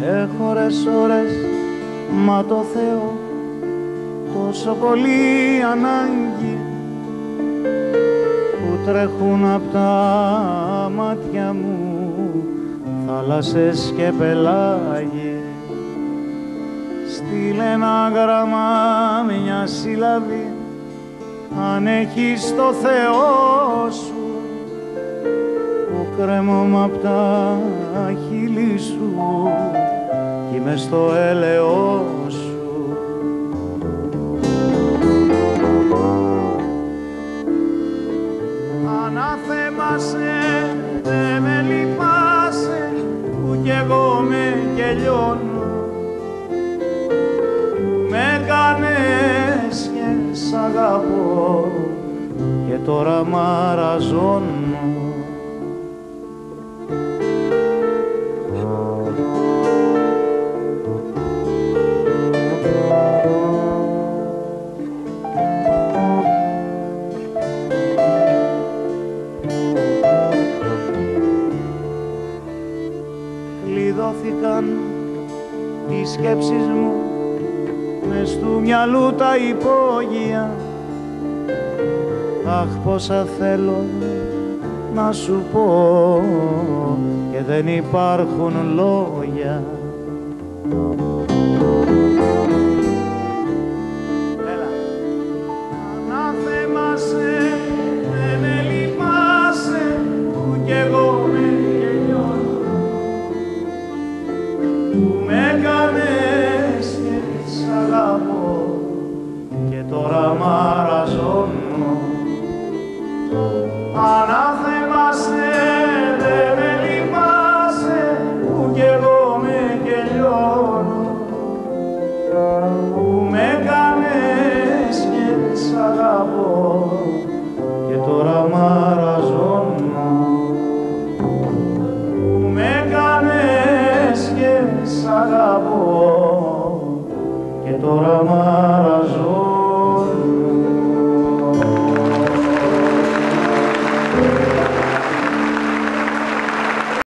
Σε χώρες ώρες, μα το Θεό τόσο πολύ ανάγκη που τρέχουν απ' τα μάτια μου θάλασσες και πελάγι στείλε ένα γράμμα μια σύλλαβη αν έχεις το Θεό σου που κρέμω απ' τα χείλη σου κι είμαι στο έλεό σου. Ανάθεμασαι, δε με λυπάσαι που κι εγώ με κελιώνω με κάνες και σ' αγαπώ και τώρα μαραζώνω Κλειδώθηκαν οι σκέψεις μου μες του μυαλού τα υπόγεια Αχ πόσα θέλω να σου πω και δεν υπάρχουν λόγια Έλα. Ανάθεμασαι, δεν με λυπάσαι που κι εγώ με αγαπώ. Και τώρα μ'